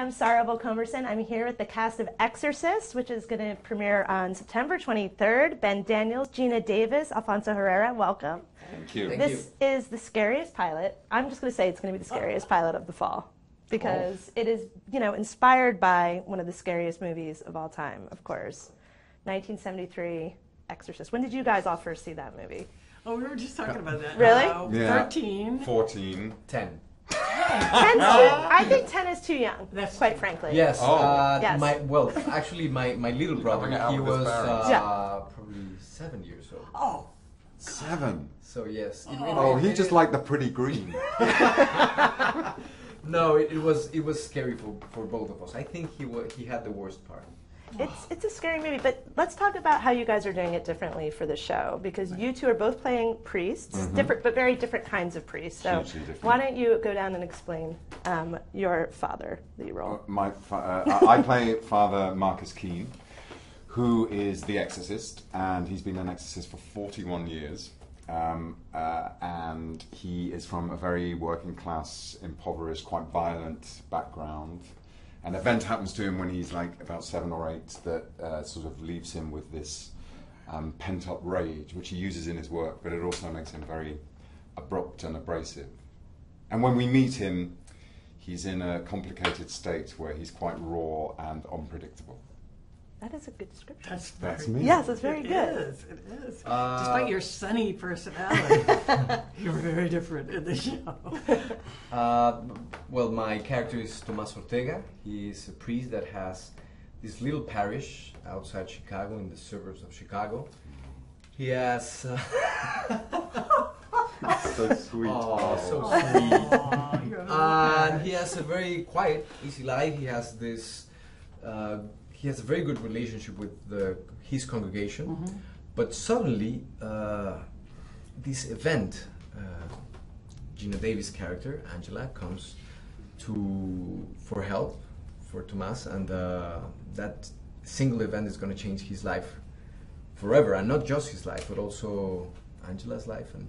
I'm Sara Vilkomerson. I'm here with the cast of Exorcist, which is going to premiere on September 23rd. Ben Daniels, Geena Davis, Alfonso Herrera, welcome. Thank you. Thank this you. is the scariest pilot. I'm just going to say it's going to be the scariest pilot of the fall because oh. it is, you know, inspired by one of the scariest movies of all time, of course. 1973 Exorcist. When did you guys all first see that movie? Oh, we were just talking about that. Really? Uh, yeah. 13. 14. 10. I think ten is too young, That's quite frankly. Yes. Oh. Uh, Yes. My well, actually, my, my little brother. He was uh, Yeah. probably seven years old. Oh. Seven. So yes. it- it- Oh, he it- just liked the pretty green. No, it, it was it was scary for, for both of us. I think he wa- he had the worst part. It's it's a scary movie, but let's talk about how you guys are doing it differently for the show because you two are both playing priests, different but very different kinds of priests. So why don't you go down and explain um, your father you role? My, fa- uh, I play Father Marcus Keane, who is the exorcist, and he's been an exorcist for 41 years. Um, uh, and he is from a very working class, impoverished, quite violent background. An event happens to him when he's like about seven or eight that uh, sort of leaves him with this um, pent up rage, which he uses in his work, but it also makes him very abrupt and abrasive. And when we meet him, he's in a complicated state where he's quite raw and unpredictable. That is a good description. that's That's me. Yes, it's very It good. is, it is. Uh, Despite your sunny personality, you're very different in the show. Uh, well, my character is Tomas Ortega. He is a priest that has this little parish outside Chicago, in the suburbs of Chicago. He has. Uh, so sweet. oh, so sweet. you're a little and he has a very quiet, easy life. He has this. Uh, he has a very good relationship with the, his congregation, but suddenly uh, this event, uh, Geena Davis' character Angela comes to for help for Tomas, and uh, that single event is going to change his life forever, and not just his life, but also Angela's life and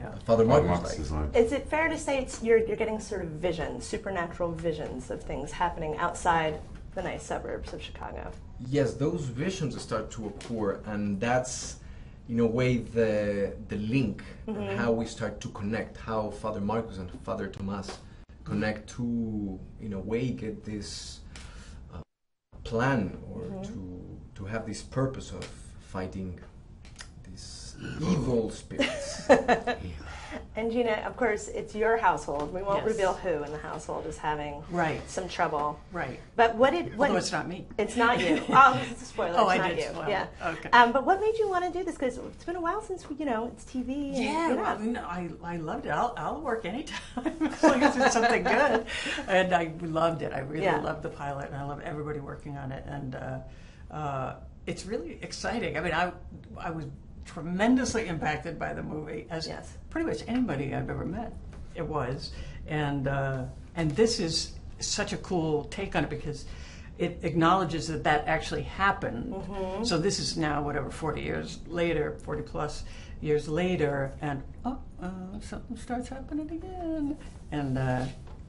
Yeah. Father Marcus' Marcus life. is like, Is it fair to say it's you're you're getting sort of visions, supernatural visions of things happening outside the nice suburbs of Chicago? Yes, those visions start to occur, and that's in a way the the link and how we start to connect. How Father Marcus and Father Tomas connect to, in a way, get this uh, plan or to to have this purpose of fighting these evil spirits. And Geena, of course, it's your household. We won't Yes. reveal who in the household is having Right, some trouble. right. But what did what? Although it's not me. It's not you. Oh, this is a spoiler. Oh, it's I not did you. spoil yeah. Okay. Um, but what made you want to do this? Because it's been a while since we, you know it's TV. And, Yeah, you know. well, no, I, I loved it. I'll, I'll work anytime as long as it's something good. And I loved it. I really Yeah. loved the pilot, and I love everybody working on it. And uh, uh, it's really exciting. I mean, I I was tremendously impacted by the movie, as Yes. pretty much anybody I've ever met. It was, and uh, and this is such a cool take on it because. It acknowledges that that actually happened. So this is now whatever forty years later, forty plus years later, and oh, uh, something starts happening again, and uh,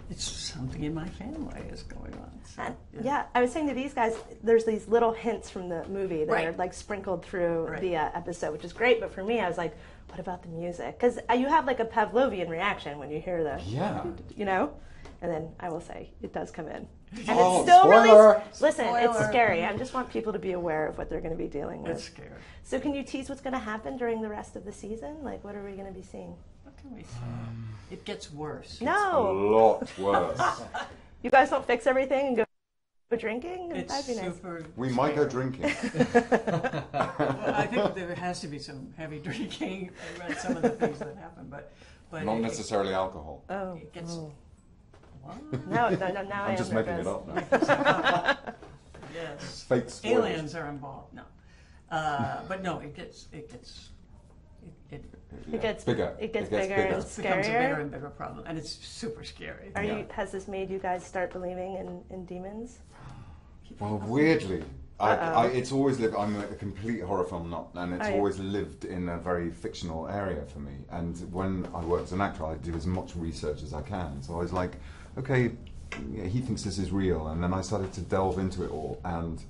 it's something in my family is going on. So, And, yeah, I was saying to these guys, there's these little hints from the movie that Right. are like sprinkled through Right. the uh, episode, which is great. But for me, I was like, what about the music? Because uh, you have like a Pavlovian reaction when you hear the, yeah. you know. And then I will say it does come in, and Oh, it's still spoiler! really listen. It's scary. I just want people to be aware of what they're going to be dealing with. It's scary. So, can you tease what's going to happen during the rest of the season? Like, what are we going to be seeing? What can we say? it gets worse. No, A lot worse. you guys don't fix everything and go drinking. It's That'd be nice. super. We might go drinking. I think there has to be some heavy drinking around some of the things that happen, but but Not it, necessarily alcohol. Oh, It gets- oh. What? no, no, no, now I I'm am just making it up now. Yes. Fake spoilers. Aliens are involved. No, uh, but no, it gets it gets it, it, It gets Bigger. It gets It gets bigger, bigger. and it becomes a bigger and bigger problem, and it's super scary. Are Yeah. you? Has this made you guys start believing in, in demons? Well, weirdly, I. I, it's always lived. I'm a complete horror film nut, and it's Oh, yeah. always lived in a very fictional area for me. And when I work as an actor, I do as much research as I can. So I was like, okay, he thinks this is real. And then I started to delve into it all and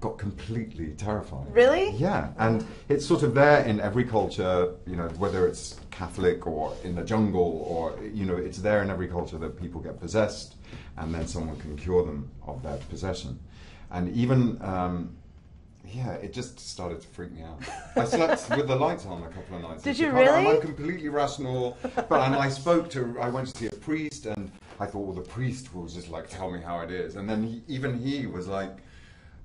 got completely terrified. Really? Yeah, and it's sort of there in every culture, you know, whether it's Catholic or in the jungle or, you know, it's there in every culture that people get possessed and then someone can cure them of their possession. And even, um, yeah, it just started to freak me out. I slept with the lights on a couple of nights. Did you really? I'm completely rational. But and I spoke to, I went to see a priest, and I thought, well, the priest will just like tell me how it is. And then he, even he was like,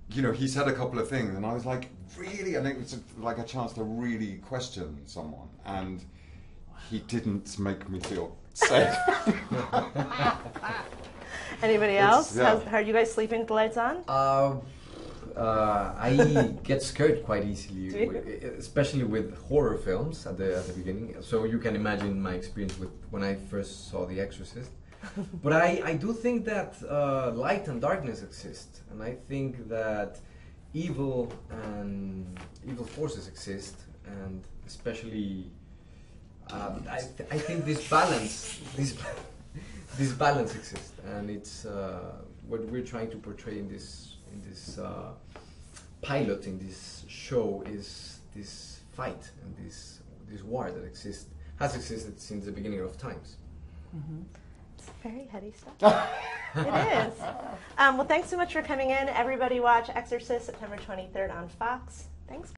you know, he said a couple of things, and I was like, really? And it was like a chance to really question someone. And he didn't make me feel safe. Anybody else? yeah. How's, are you guys sleeping with the lights on? Uh, uh, I get scared quite easily, especially with horror films at the at the beginning. So you can imagine my experience with when I first saw The Exorcist. but I, I do think that uh, light and darkness exist, and I think that evil and evil forces exist, and especially um, I, th- I think this balance this this balance exists, and it's uh, what we're trying to portray in this in this uh, pilot in this show is this fight and this this war that exists has existed since the beginning of times. It's very heady stuff. it is. Um, well, thanks so much for coming in. Everybody watch Exorcist September 23rd on Fox. Thanks.